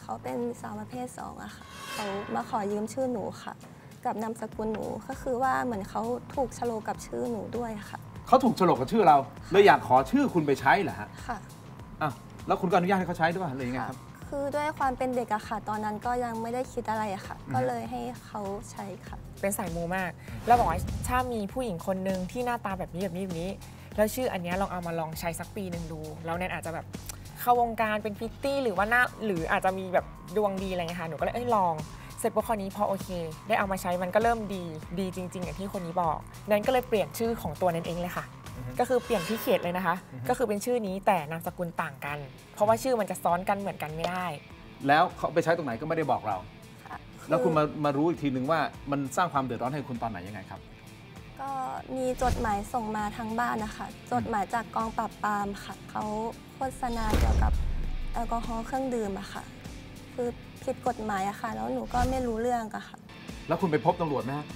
เขาเป็นสาวประเภทสองอะค่ะ เขามาขอยืมชื่อหนูค่ะ กับนามสกุลหนูก็คือว่าเหมือนเขาถูกชะโลกับชื่อหนูด้วยค่ะ เขาถูกฉลกกับชื่อเราเลยอยากขอชื่อคุณไปใช้เหรอฮะค่ะอ้าวแล้วคุณก็อนุญาตให้เขาใช้ด้วยป่ะหรือยังไงค่ะครับ คือด้วยความเป็นเด็กอะค่ะ ตอนนั้นก็ยังไม่ได้คิดอะไรอะค่ะอือฮึก็เลยให้เขาใช้ค่ะ เป็นสายมูมาก แล้วบอกว่าถ้ามีผู้หญิงคนหนึ่งที่หน้าตาแบบนี้แบบนี้แบบนี้ แล้วชื่ออันเนี้ยลองเอามาลองใช้สักปีหนึ่งดู แล้วแนนอาจจะแบบ เข้าวงการเป็นพริตตี้หรือว่าหน้าหรืออาจจะมีแบบดวงดีอะไรเงี้ยค่ะหนูก็เลยเอ้ยลองเสร็จปุ๊บคราวนี้พอโอเค ได้เอามาใช้มันก็เริ่มดีดีจริง ๆ อย่างที่คนนี้บอกแนนก็เลยเปลี่ยนชื่อของตัวแนนเองเลยค่ะอือฮึก็คือเปลี่ยนที่เขตเลยนะคะอือฮึก็คือเป็นชื่อนี้แต่นามสกุลต่างกัน เพราะว่าชื่อมันจะซ้อนกันเหมือนกันไม่ได้ แล้วเขาไปใช้ตรงไหนก็ไม่ได้บอกเราค่ะแล้วคุณอมามารู้อีกทีนึงว่ามันสร้างความเดือดร้อนให้คุณตอนไหนยังไงครับ ก็มีจดหมายส่งมาทางบ้านนะคะ จดหมายจากกองปราบปรามค่ะ เขาโฆษณาเกี่ยวกับแอลกอฮอล์เครื่องดื่มอะค่ะ คือผิดกฎหมายอะค่ะ แล้วหนูก็ไม่รู้เรื่องอะค่ะ แล้วคุณไปพบตำรวจไหมฮะ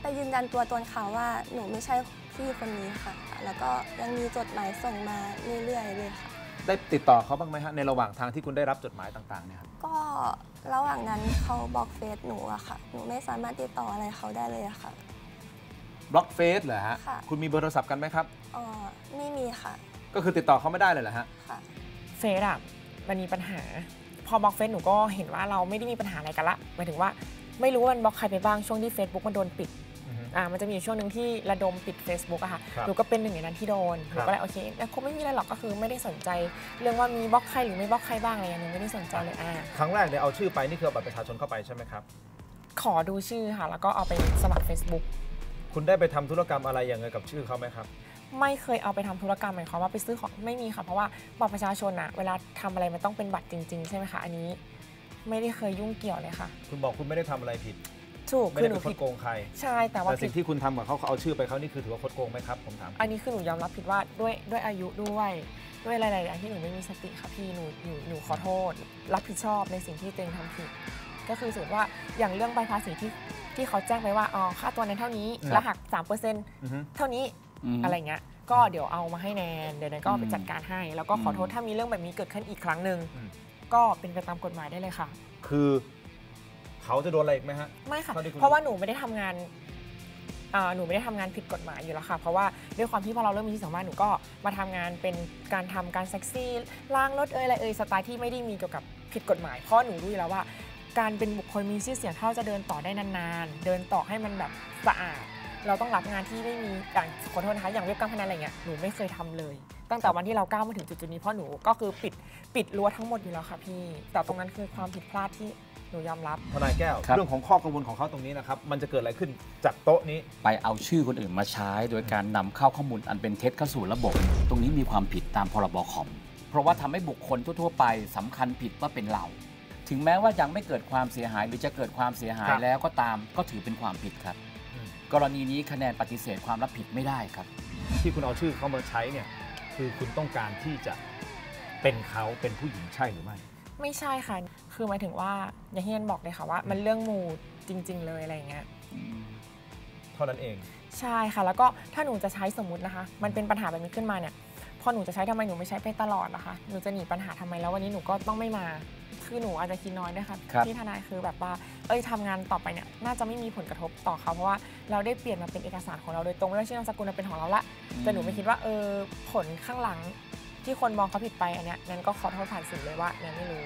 ไปยืนยันตัวตนเขาว่าหนูไม่ใช่พี่คนนี้ค่ะ แล้วก็ยังมีจดหมายส่งมาเรื่อยๆเลยค่ะ ได้ติดต่อเขาบ้างไหมฮะในระหว่างทางที่คุณได้รับจดหมายต่างๆเนี่ยครับก็ระหว่างนั้นเขาบล็อกเฟซหนูอะค่ะ หนูไม่สามารถติดต่ออะไรเขาได้เลยอะค่ะ บล็อกเฟซเหรอฮะค่ะ คุณมีเบอร์โทรศัพท์กันไหมครับเอ๋อไม่มีค่ะก็คือติดต่อเขาไม่ได้เลยเหรอฮะ ค่ะ เฟซอะมันมีปัญหา พอบล็อกเฟซหนูก็เห็นว่าเราไม่ได้มีปัญหาอะไรกันละหมายถึงว่าไม่รู้ว่ามันบล็อกใครไปบ้างช่วงที่ Facebook มันโดนปิดอ่ามันจะมีอยู่ช่วงหนึ่งที่ระดมปิด Facebook อะค่ะครับหนูก็เป็นหนึ่งในนั้นที่โดนหนูก็เลยโอเคงั้นคงไม่มีอะไรหรอกก็คือไม่ได้สนใจ เรื่องว่ามีบล็อกใครหรือไม่บล็อกใครบ้างอะไรอย่างเงี้ยหนูไม่ได้สนใจเลยอ่าครั้งแรกเนี่ยเอาชื่อไปนี่คือเอาบัตรประชาชนเข้าไปใช่ไหมครับ ขอดูชื่อค่ะ แล้วก็เอาไปสมัคร Facebook คุณได้ไปทำธุรกรรมอะไรอย่างไรกับชื่อเขาไหมครับ ไม่เคยเอาไปทำธุรกรรมหมายความว่าไปซื้อของไม่มีค่ะเพราะว่าบัตรประชาชนอะเวลาทำอะไรมันต้องเป็นบัตรจริง ๆ ใช่ไหมคะอันนี้ ไม่ได้เคยยุ่งเกี่ยวเลยค่ะ คุณบอกคุณไม่ได้ทำอะไรผิดถูกไม่คือได้หนูเป็นคผินดโกงใครใช่แต่ว่าแต่ผิสิ่ดงที่คุณทำกับเขาเขาเอาชื่อไปเขานี่คือถือว่าคดโกงไหมครับผมถามอันนี้คือหนูยอมรับผิดว่าด้วยด้วยอายุด้วยด้วยหลายๆอย่างที่หนูไม่มีสติค่ะพี่หนูหนูหนูขอโทษ รับผิดชอบในสิ่งที่ตัวเองทำผิด ก็คือสมมติว่าอย่างเรื่องใบภาษีที่ ที่เขาแจ้งไปว่าอ๋อค่าตัวนั้นเท่านี้ครับแล้วหัก3%เอือฮึเท่านี้มอะไรเงี้ยก็เดี๋ยวเอามาให้แนนเดี๋ยวแนนก็เอาไปอืมจัดการให้ แล้วก็ขอโทษอืมถ้ามีเรื่องแบบนี้เกิดขึ้นอีกครั้งหนึ่งอืมก็เป็นไปตามกฎหมายได้เลยค่ะ คือเขาจะโดนอะไรอีกไหมฮะไม่ค่ะเท่าที่คุณเพราะว่าหนูไม่ได้ทำงานอ่าหนูไม่ได้ทำงานผิดกฎหมายอยู่แล้วค่ะ เพราะว่าด้วยความที่พอเราเริ่มมีที่สองบ้านหนูก็มาทำงานเป็นการทำการเซ็กซี่ล้างรถเอ่ยอะไรเอ่ยสไตล์ที่ไม่ได้มีเกี่ยวกับผิดกฎหมายเพราะหนูรู้อยู่แล้วว่า การเป็นบุคคลมีชื่อเสียงถ้าเราจะเดินต่อได้นานๆ เดินต่อให้มันแบบสะอาด เราต้องรับงานที่ไม่มีอย่างขอโทษนะคะอย่างเว็บการพนันอะไรเงี้ยหนูไม่เคยทำเลย ตั้งแต่วันที่เราก้าวมาถึงจุดๆนี้เพราะหนูก็คือปิดปิดรั้วทั้งหมดอยู่แล้วค่ะพี่ แต่ตรงนั้นคือความผิดพลาดที่หนูยอมรับทนายแก้วครับเรื่องของข้อกังวลของเขาตรงนี้นะครับ มันจะเกิดอะไรขึ้นจากโต๊ะนี้ ไปเอาชื่อคนอื่นมาใช้ โดยการนำเข้าข้อมูลอันเป็นเท็จเข้าสู่ระบบ ตรงนี้มีความผิดตามพรบคอม เพราะว่าทำให้บุคคลทั่วๆไปสำคัญผิดว่าเป็นเรา ถึงแม้ว่ายังไม่เกิดความเสียหายหรือจะเกิดความเสียหายครับแล้วก็ตามก็ถือเป็นความผิดครับอืมกรณีนี้คะแนนปฏิเสธความรับผิดไม่ได้ครับ ที่คุณเอาชื่อเขามาใช้เนี่ยคือคุณต้องการที่จะเป็นเขาเป็นผู้หญิงใช่หรือไม่ ไม่ใช่ค่ะ คือหมายถึงว่าอย่างที่นันบอกเลยค่ะว่า มันเรื่องมูดจริง ๆ เลยอะไรอย่างเงี้ย เท่านั้นเอง ใช่ค่ะ แล้วก็ถ้าหนูจะใช้สมมตินะคะ มันเป็นปัญหาแบบนี้ขึ้นมาเนี่ยพอหนูจะใช้ทำไมหนูไม่ใช้ไปตลอดล่ะคะหนูจะหนีปัญหาทำไมแล้ววันนี้หนูก็ต้องไม่มาคือหนูอาจจะคิดน้อยด้วยค่ะครับที่ทนายคือแบบว่าเอ้ยทำงานต่อไปเนี่ยน่าจะไม่มีผลกระทบต่อเขาเพราะว่าเราได้เปลี่ยนมาเป็นเอกสารของเราโดยตรงและชื่อนามสกุลเป็นของเราละแต่หนูไม่คิดว่าเออผลข้างหลังที่คนมองเขาผิดไปอันเนี้ยนั้นก็ขอโทษผ่านสื่อเลยว่าแนนไม่รู้